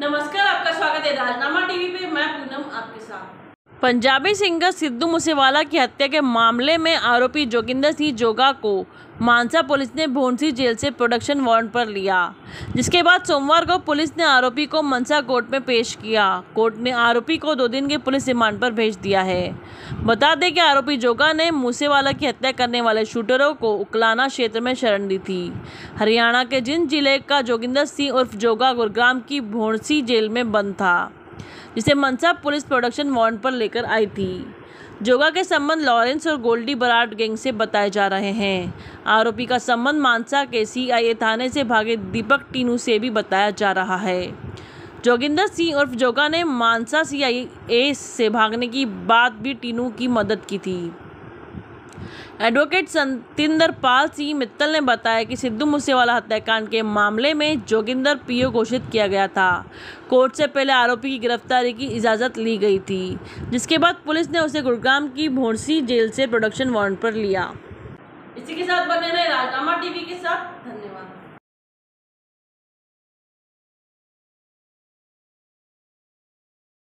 नमस्कार आपका स्वागत है राजनामा टीवी पे। मैं पूनम आपके साथ। पंजाबी सिंगर सिद्धू मूसेवाला की हत्या के मामले में आरोपी जोगिंदर सिंह जोगा को मानसा पुलिस ने भोंसी जेल से प्रोडक्शन वारंट पर लिया, जिसके बाद सोमवार को पुलिस ने आरोपी को मनसा कोर्ट में पेश किया। कोर्ट ने आरोपी को दो दिन के पुलिस रिमांड पर भेज दिया है। बता दें कि आरोपी जोगा ने मूसेवाला की हत्या करने वाले शूटरों को उकलाना क्षेत्र में शरण दी थी। हरियाणा के जिन ज़िले का जोगिंदर सिंह उर्फ़ जोगा गुरुग्राम की भोंसी जेल में बंद था। जिसे मनसा पुलिस प्रोडक्शन वारंट पर लेकर आई थी। जोगा के संबंध लॉरेंस और गोल्डी बराड गैंग से बताए जा रहे हैं। आरोपी का संबंध मानसा के सीआईए थाने से भागे दीपक टीनू से भी बताया जा रहा है। जोगिंदर सिंह उर्फ़ जोगा ने मानसा सीआईए से भागने की बात भी टीनू की मदद की थी। एडवोकेट सतिंदर पाल सिंह मित्तल ने बताया कि सिद्धू मूसेवाला हत्याकांड के मामले में जोगिंदर पीओ घोषित किया गया था। कोर्ट से पहले आरोपी की गिरफ्तारी की इजाज़त ली गई थी, जिसके बाद पुलिस ने उसे गुरुग्राम की भोंसी जेल से प्रोडक्शन वारंट पर लिया। इसी के साथ बने रहे राजनामा टीवी के साथ, धन्यवाद।